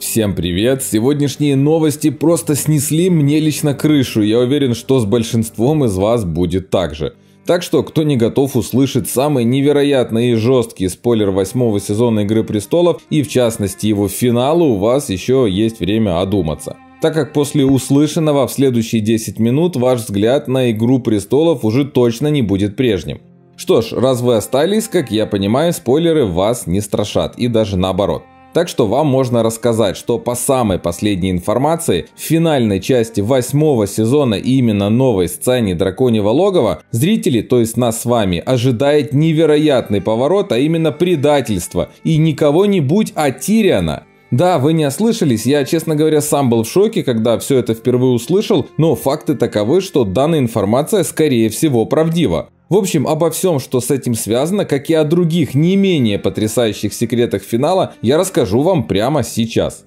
Всем привет! Сегодняшние новости просто снесли мне лично крышу. Я уверен, что с большинством из вас будет так же. Так что, кто не готов услышать самый невероятный и жесткий спойлер восьмого сезона Игры Престолов и в частности его финала, у вас еще есть время одуматься. Так как после услышанного в следующие 10 минут ваш взгляд на Игру Престолов уже точно не будет прежним. Что ж, раз вы остались, как я понимаю, спойлеры вас не страшат и даже наоборот. Так что вам можно рассказать, что по самой последней информации, в финальной части восьмого сезона именно новой сцене Драконьего Логова, зрители, то есть нас с вами, ожидает невероятный поворот, а именно предательство. И не кого-нибудь, а Тириана. Да, вы не ослышались, я, честно говоря, сам был в шоке, когда все это впервые услышал, но факты таковы, что данная информация скорее всего правдива. В общем, обо всем, что с этим связано, как и о других не менее потрясающих секретах финала, я расскажу вам прямо сейчас.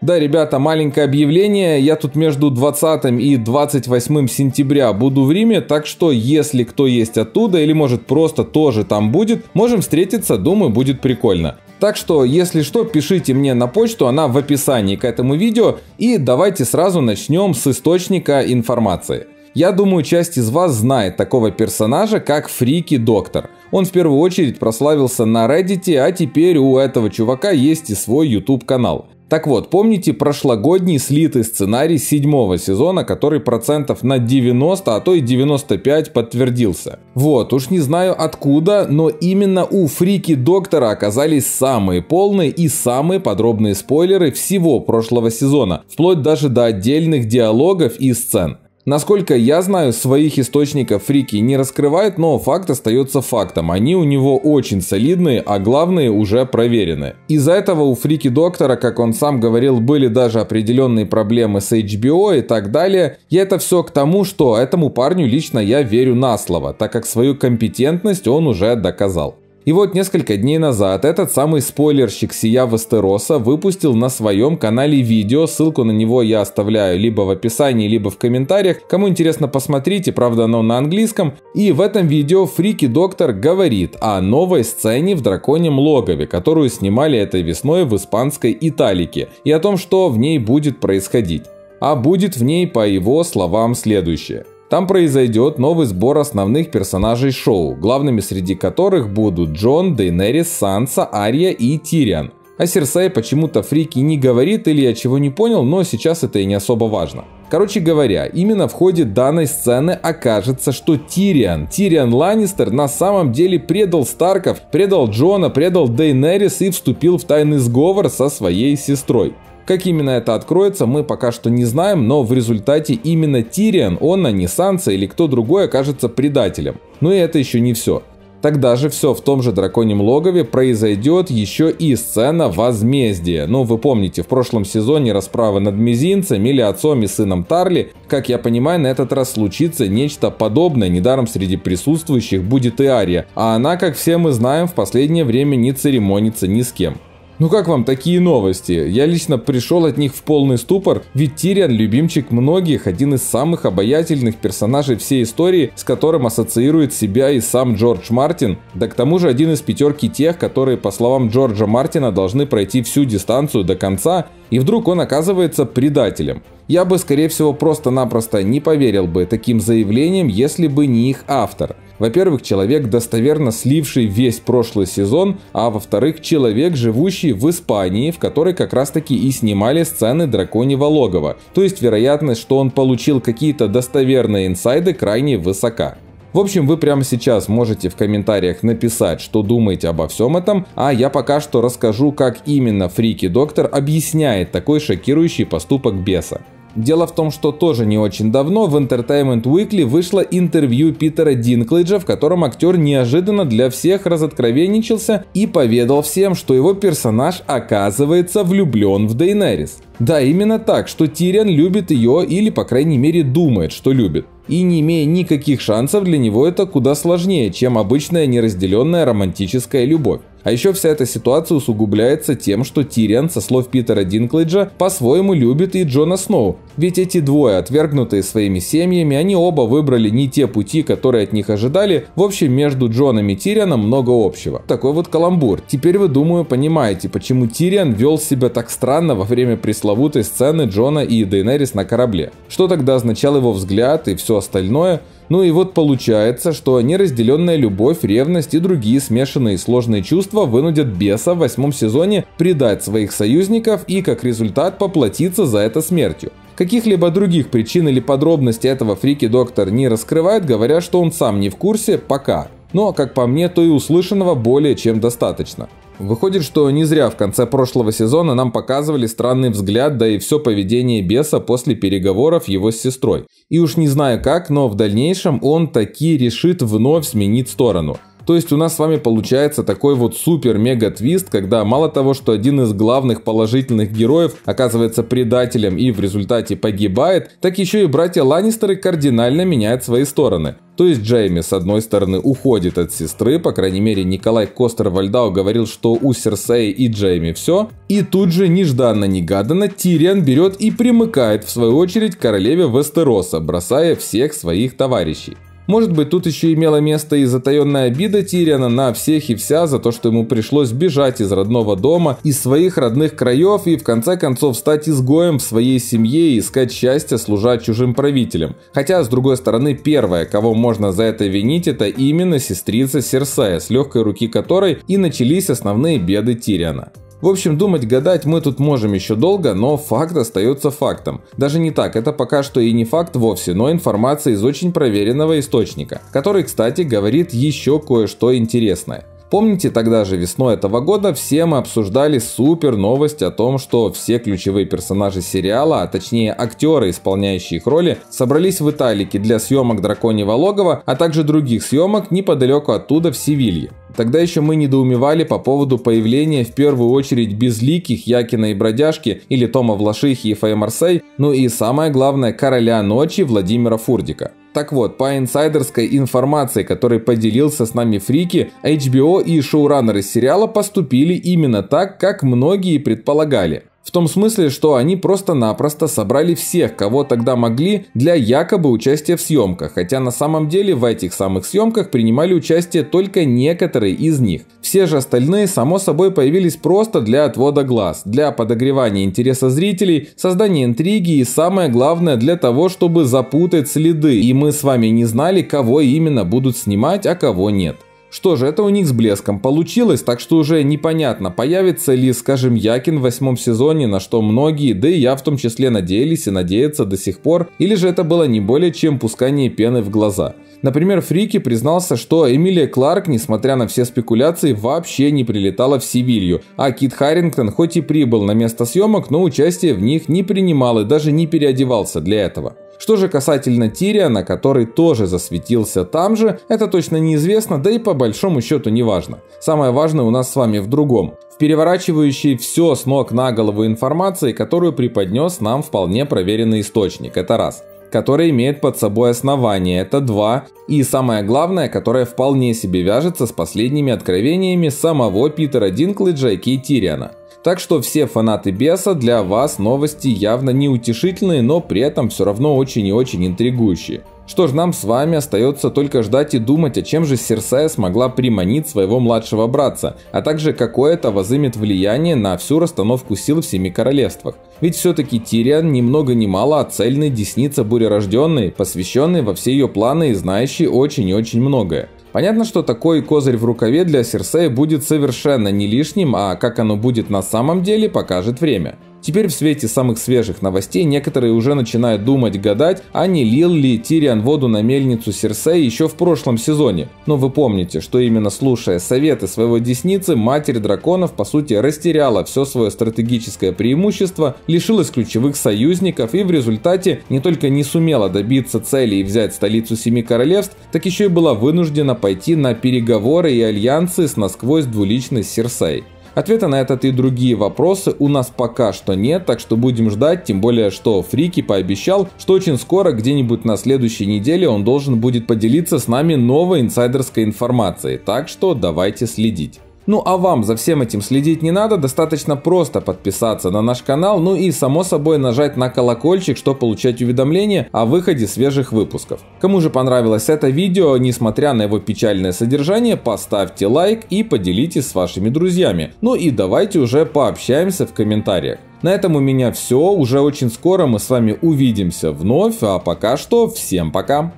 Да, ребята, маленькое объявление. Я тут между 20 и 28 сентября буду в Риме, так что если кто есть оттуда или может просто тоже там будет, можем встретиться, думаю, будет прикольно. Так что, если что, пишите мне на почту, она в описании к этому видео. И давайте сразу начнем с источника информации. Я думаю, часть из вас знает такого персонажа, как Фрики Доктор. Он в первую очередь прославился на Reddit, а теперь у этого чувака есть и свой YouTube канал. Так вот, помните прошлогодний слитый сценарий седьмого сезона, который процентов на 90, а то и 95 подтвердился? Вот, уж не знаю откуда, но именно у Фрики Доктора оказались самые полные и самые подробные спойлеры всего прошлого сезона, вплоть даже до отдельных диалогов и сцен. Насколько я знаю, своих источников Фрики не раскрывает, но факт остается фактом. Они у него очень солидные, а главные уже проверены. Из-за этого у Фрики Доктора, как он сам говорил, были даже определенные проблемы с HBO и так далее. И это все к тому, что этому парню лично я верю на слово, так как свою компетентность он уже доказал. И вот несколько дней назад этот самый спойлерщик Сия Вестероса выпустил на своем канале видео, ссылку на него я оставляю либо в описании, либо в комментариях. Кому интересно, посмотрите, правда оно на английском. И в этом видео Фрики Доктор говорит о новой сцене в Драконьем Логове, которую снимали этой весной в испанской Италике, и о том, что в ней будет происходить. А будет в ней, по его словам, следующее. Там произойдет новый сбор основных персонажей шоу, главными среди которых будут Джон, Дейнерис, Санса, Ария и Тириан. А Серсей почему-то Фрики не говорит или я чего не понял, но сейчас это и не особо важно. Короче говоря, именно в ходе данной сцены окажется, что Тириан, Тириан Ланнистер на самом деле предал Старков, предал Джона, предал Дейнерис и вступил в тайный сговор со своей сестрой. Как именно это откроется, мы пока что не знаем, но в результате именно Тириан, он, а не Санса или кто другой окажется предателем. Но и это еще не все. Тогда же все в том же драконьем логове произойдет еще и сцена возмездия. Ну, вы помните, в прошлом сезоне расправы над мизинцем или отцом и сыном Тарли, как я понимаю, на этот раз случится нечто подобное, недаром среди присутствующих будет и Ария, а она, как все мы знаем, в последнее время не церемонится ни с кем. Ну как вам такие новости? Я лично пришел от них в полный ступор, ведь Тириан любимчик многих, один из самых обаятельных персонажей всей истории, с которым ассоциирует себя и сам Джордж Мартин, да к тому же один из пятерки тех, которые, по словам Джорджа Мартина, должны пройти всю дистанцию до конца, и вдруг он оказывается предателем. Я бы, скорее всего, просто-напросто не поверил бы таким заявлениям, если бы не их автор. Во-первых, человек, достоверно сливший весь прошлый сезон, а во-вторых, человек, живущий в Испании, в которой как раз таки и снимали сцены Драконьего логова. То есть вероятность, что он получил какие-то достоверные инсайды крайне высока. В общем, вы прямо сейчас можете в комментариях написать, что думаете обо всем этом, а я пока что расскажу, как именно Фрики Доктор объясняет такой шокирующий поступок беса. Дело в том, что тоже не очень давно в Entertainment Weekly вышло интервью Питера Динклэджа, в котором актер неожиданно для всех разоткровенничался и поведал всем, что его персонаж оказывается влюблен в Дейнерис. Да, именно так, что Тириан любит ее или, по крайней мере, думает, что любит. И не имея никаких шансов, для него это куда сложнее, чем обычная неразделенная романтическая любовь. А еще вся эта ситуация усугубляется тем, что Тириан, со слов Питера Динклэджа, по-своему любит и Джона Сноу. Ведь эти двое, отвергнутые своими семьями, они оба выбрали не те пути, которые от них ожидали. В общем, между Джоном и Тирианом много общего. Такой вот каламбур. Теперь вы, думаю, понимаете, почему Тириан вел себя так странно во время пресловутой сцены Джона и Дейнерис на корабле. Что тогда означал его взгляд и все остальное – ну и вот получается, что неразделенная любовь, ревность и другие смешанные сложные чувства вынудят беса в восьмом сезоне предать своих союзников и как результат поплатиться за это смертью. Каких-либо других причин или подробностей этого фрики доктор не раскрывает, говоря, что он сам не в курсе пока. Но, как по мне, то и услышанного более чем достаточно. Выходит, что не зря в конце прошлого сезона нам показывали странный взгляд, да и все поведение беса после переговоров его с сестрой. И уж не знаю как, но в дальнейшем он таки решит вновь сменить сторону. То есть у нас с вами получается такой вот супер-мега-твист, когда мало того, что один из главных положительных героев оказывается предателем и в результате погибает, так еще и братья Ланнистеры кардинально меняют свои стороны. То есть Джейми с одной стороны уходит от сестры, по крайней мере Николай Костер Вальдау говорил, что у Серсеи и Джейми все, и тут же нежданно-негаданно Тириан берет и примыкает в свою очередь к королеве Вестероса, бросая всех своих товарищей. Может быть, тут еще имела место и затаенная обида Тириана на всех и вся за то, что ему пришлось бежать из родного дома, из своих родных краев и в конце концов стать изгоем в своей семье и искать счастье, служа чужим правителям. Хотя, с другой стороны, первое, кого можно за это винить, это именно сестрица Серсая, с легкой руки которой и начались основные беды Тириана. В общем, думать, гадать мы тут можем еще долго, но факт остается фактом. Даже не так, это пока что и не факт вовсе, но информация из очень проверенного источника, который, кстати, говорит еще кое-что интересное. Помните, тогда же весной этого года все мы обсуждали супер новость о том, что все ключевые персонажи сериала, а точнее актеры, исполняющие их роли, собрались в Италике для съемок Драконьего логова, а также других съемок неподалеку оттуда в Севилье. Тогда еще мы недоумевали по поводу появления в первую очередь безликих Якина и Бродяжки или Тома Влашихи и Фэй Марсей, ну и самое главное короля ночи Владимира Фурдика. Так вот, по инсайдерской информации, которой поделился с нами Фрики, HBO и шоураннеры сериала поступили именно так, как многие предполагали. В том смысле, что они просто-напросто собрали всех, кого тогда могли, для якобы участия в съемках, хотя на самом деле в этих самых съемках принимали участие только некоторые из них. Все же остальные, само собой, появились просто для отвода глаз, для подогревания интереса зрителей, создания интриги и самое главное для того, чтобы запутать следы, и мы с вами не знали, кого именно будут снимать, а кого нет. Что же, это у них с блеском получилось, так что уже непонятно, появится ли, скажем, Якин в восьмом сезоне, на что многие, да и я в том числе надеялись и надеются до сих пор, или же это было не более чем пускание пены в глаза. Например, Фрики признался, что Эмилия Кларк, несмотря на все спекуляции, вообще не прилетала в Севилью, а Кит Харрингтон хоть и прибыл на место съемок, но участие в них не принимал и даже не переодевался для этого. Что же касательно Тириана, который тоже засветился там же, это точно неизвестно, да и по большому счету не важно. Самое важное у нас с вами в другом. В переворачивающей все с ног на голову информации, которую преподнес нам вполне проверенный источник. Это раз который имеет под собой основание, это два, и самое главное, которое вполне себе вяжется с последними откровениями самого Питера Динклэджа и Кей Тириана. Так что все фанаты Беса, для вас новости явно неутешительные, но при этом все равно очень и очень интригующие. Что ж, нам с вами остается только ждать и думать, о чем же Серсая смогла приманить своего младшего братца, а также какое это возымет влияние на всю расстановку сил в Семи Королевствах. Ведь все-таки Тириан ни много ни мало а цельный десница бурерожденный, посвященный во все ее планы и знающий очень и очень многое. Понятно, что такой козырь в рукаве для Серсея будет совершенно не лишним, а как оно будет на самом деле, покажет время. Теперь в свете самых свежих новостей некоторые уже начинают думать, гадать, а не лил ли Тириан воду на мельницу Серсей еще в прошлом сезоне. Но вы помните, что именно слушая советы своего десницы, Матерь Драконов по сути растеряла все свое стратегическое преимущество, лишилась ключевых союзников и в результате не только не сумела добиться цели и взять столицу Семи Королевств, так еще и была вынуждена пойти на переговоры и альянсы с насквозь двуличной Серсей. Ответа на этот и другие вопросы у нас пока что нет, так что будем ждать, тем более, что Фрики пообещал, что очень скоро, где-нибудь на следующей неделе, он должен будет поделиться с нами новой инсайдерской информацией, так что давайте следить. Ну а вам за всем этим следить не надо, достаточно просто подписаться на наш канал, ну и само собой нажать на колокольчик, чтобы получать уведомления о выходе свежих выпусков. Кому же понравилось это видео, несмотря на его печальное содержание, поставьте лайк и поделитесь с вашими друзьями. Ну и давайте уже пообщаемся в комментариях. На этом у меня все, уже очень скоро мы с вами увидимся вновь, а пока что всем пока.